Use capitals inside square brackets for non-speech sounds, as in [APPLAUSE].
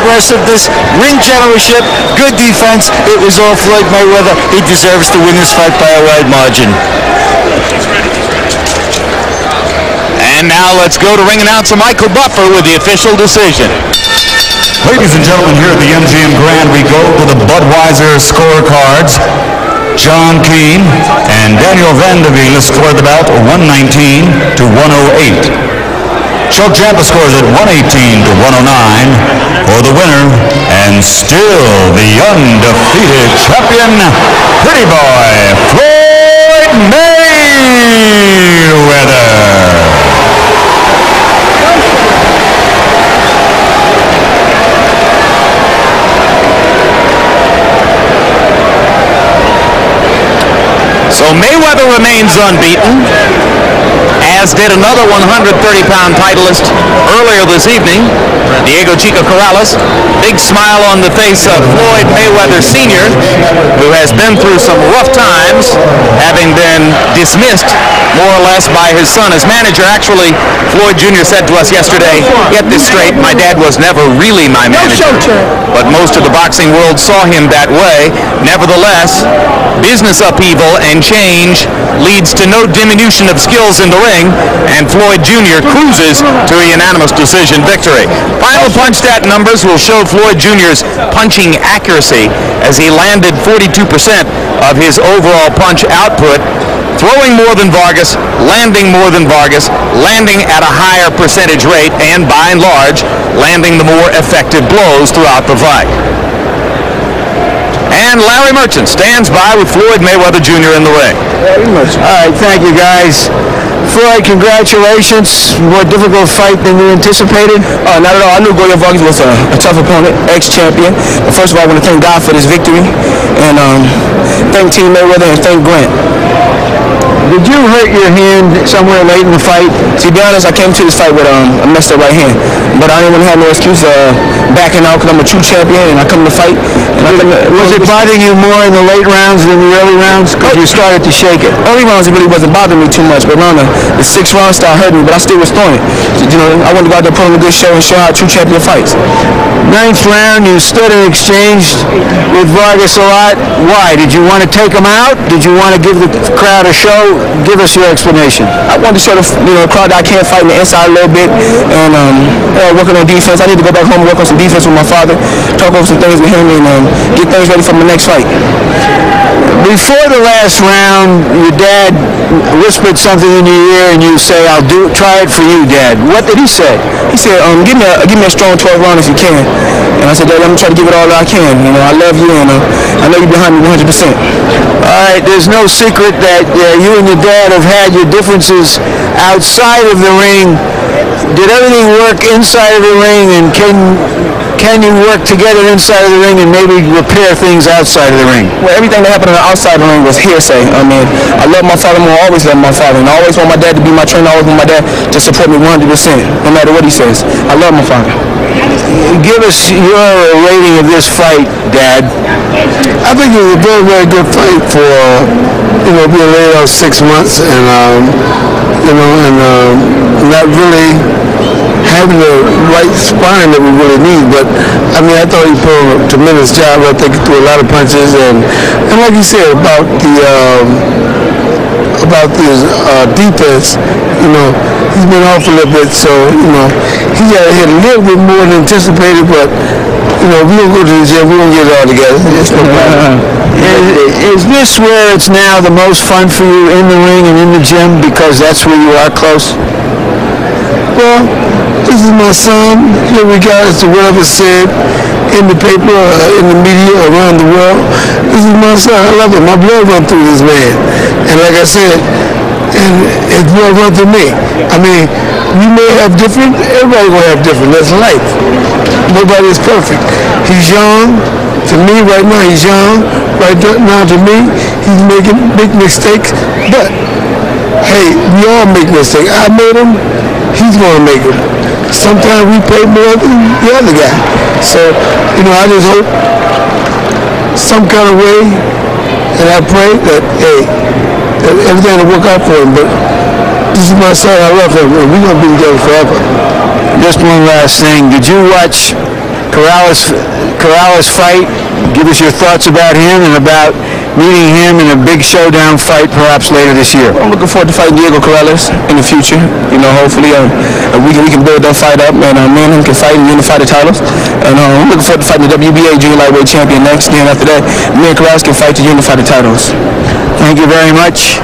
aggressiveness, ring generalship, good defense. It was all Floyd Mayweather. He deserves to win this fight by a wide margin. And now let's go to ring announcer Michael Buffer with the official decision. Ladies and gentlemen, here at the MGM Grand, we go to the Budweiser scorecards. John Keane and Daniel Van de Wiele scored the bout 119 to 108. Chuck Giampa scores at 118 to 109 for the winner and still the undefeated champion, Pretty Boy Floyd Mayweather. So Mayweather remains unbeaten, as did another 130-pound titleist earlier this evening, Diego Chico Corrales. Big smile on the face of Floyd Mayweather Sr., who has been through some rough times, having been dismissed more or less by his son. His manager, actually, Floyd Jr. said to us yesterday, get this straight, my dad was never really my manager. But most of the boxing world saw him that way. Nevertheless, business upheaval and change leads to no diminution of skills in the ring, and Floyd Jr. cruises to a unanimous decision victory. Final punch stat numbers will show Floyd Jr.'s punching accuracy as he landed 42% of his overall punch output throwing more than Vargas, landing more than Vargas, landing at a higher percentage rate, and by and large, landing the more effective blows throughout the fight. And Larry Merchant stands by with Floyd Mayweather Jr. in the ring. All right, thank you guys. Floyd, congratulations. More difficult fight than you anticipated. Uh, not at all. I knew Goyo Vargas was a, a tough opponent, ex-champion. But first of all, I want to thank God for this victory, and um, thank Team Mayweather and thank Grant. Did you hurt your hand somewhere late in the fight? To be honest, I came to this fight with um, a messed up right hand, but I didn't want to have no excuse uh, backing out because I'm a true champion and I come to fight. And I come to, Was it bothering you more in the late rounds than the early rounds? Because you started to shake it. early rounds it really wasn't bothering me too much, but around the, the sixth round started hurting me, but I still was throwing you know, I wanted to go out there put on a good show and show how a true champion fights. Ninth round, you stood and exchanged with Vargas a lot. Why? Did you want to take him out? Did you want to give the crowd a show? Give us your explanation. I wanted to show the you know the crowd that I can fight in the inside a little bit and um, uh, working on defense. I need to go back home and work on some defense with my father, talk over some things with him, and um, get things ready for my next fight. Before the last round, your dad whispered something in your ear, and you say, "I'll do try it for you, Dad." What did he say? He said, um, give me a give me a strong 12 round if you can. And I said, Dad, I'm try to give it all that I can. You know, I love you and uh, I know you're behind me 100. percent All right, there's no secret that uh, you and your dad have had your differences outside of the ring. Did everything work inside of the ring, and can can you work together inside of the ring and maybe repair things outside of the ring? Well, everything that happened on the outside of the ring was hearsay. I mean, I love my father more, always love my father, and I always want my dad to be my trainer. I always want my dad to support me 100%, no matter what he says. I love my father. Give us your rating of this fight, Dad. I think it was a very, very good fight for, you know, being laid out six months and, um, you know, and um, not really having the right spine that we really need. But, I mean, I thought he put on a tremendous job. I think he threw a lot of punches. And, and like you said, about the, um, about his uh, defense, you know, he's been off a little bit, so, you know, he got hit a little bit more than anticipated, but, you know, we don't go to the gym, we don't get it all together. It's no problem. [LAUGHS] Is, is this where it's now the most fun for you in the ring and in the gym because that's where you are close? Well, my son, regardless of whatever said in the paper, uh, in the media, around the world. This is my son. I love him. My blood runs through this man. And like I said, and his blood runs through me. I mean, we may have different, everybody gonna have different. That's life. Nobody is perfect. He's young. To me, right now, he's young. Right now, to me, he's making big mistakes. But hey, we all make mistakes. I made them. He's gonna make them. Sometimes we pay more than the other guy. So, you know, I just hope some kind of way, and I pray that hey, that everything will work out for him. But this is my son. I love him, and we're gonna be together forever. Just one last thing. Did you watch Corrales, Corrales fight. Give us your thoughts about him and about meeting him in a big showdown fight perhaps later this year. I'm looking forward to fighting Diego Corrales in the future. You know, hopefully um, we can we can build that fight up, and uh, me and him can fight and unify the titles. And uh, I'm looking forward to fighting the WBA junior lightweight champion next. Then after that, me and Corrales can fight to unify the titles. Thank you very much.